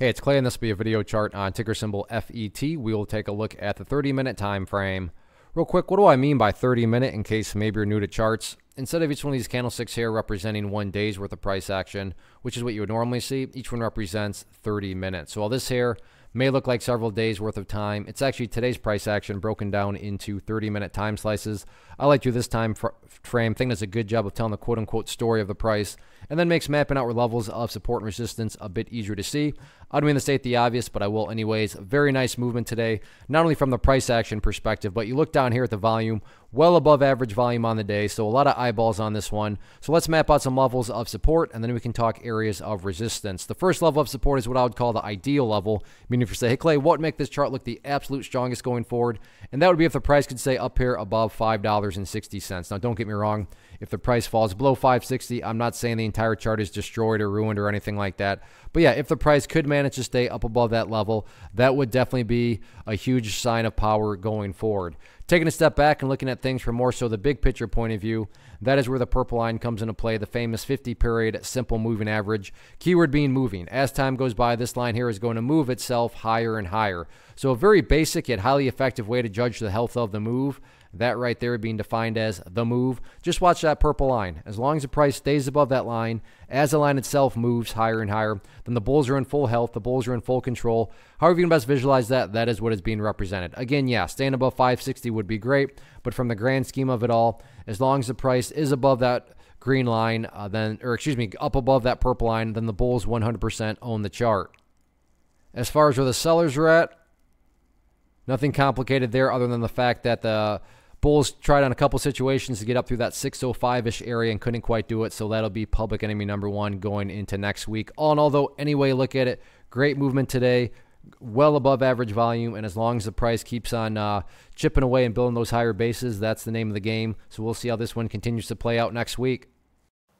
Hey, it's Clay, and this will be a video chart on ticker symbol FET. We will take a look at the 30 minute time frame. Real quick, what do I mean by 30 minute in case maybe you're new to charts? Instead of each one of these candlesticks here representing one day's worth of price action, which is what you would normally see, each one represents 30 minutes. So all this here may look like several days worth of time. It's actually today's price action broken down into 30 minute time slices. I like to do this time frame. Think does a good job of telling the quote unquote story of the price and then makes mapping out levels of support and resistance a bit easier to see. I don't mean to state the obvious, but I will anyways. Very nice movement today, not only from the price action perspective, but you look down here at the volume, well above average volume on the day. So a lot of eyeballs on this one. So let's map out some levels of support and then we can talk areas of resistance. The first level of support is what I would call the ideal level, meaning if you say, hey Clay, what would make this chart look the absolute strongest going forward? And that would be if the price could stay up here above $5.60. Now don't get me wrong, if the price falls below 560, I'm not saying the entire chart is destroyed or ruined or anything like that. But yeah, if the price could manage to stay up above that level, that would definitely be a huge sign of power going forward. Taking a step back and looking at things from more so the big picture point of view, that is where the purple line comes into play, the famous 50 period simple moving average. Keyword being moving. As time goes by, this line here is going to move itself higher and higher. So a very basic yet highly effective way to judge the health of the move that right there being defined as the move. Just watch that purple line. As long as the price stays above that line, as the line itself moves higher and higher, then the bulls are in full health, the bulls are in full control. However you can best visualize that, that is what is being represented. Again, yeah, staying above 560 would be great, but from the grand scheme of it all, as long as the price is above that green line, uh, then, or excuse me, up above that purple line, then the bulls 100% own the chart. As far as where the sellers are at, nothing complicated there other than the fact that the Bulls tried on a couple situations to get up through that 605-ish area and couldn't quite do it, so that'll be public enemy number one going into next week. All in all, though, anyway, look at it. Great movement today, well above average volume, and as long as the price keeps on uh, chipping away and building those higher bases, that's the name of the game. So we'll see how this one continues to play out next week.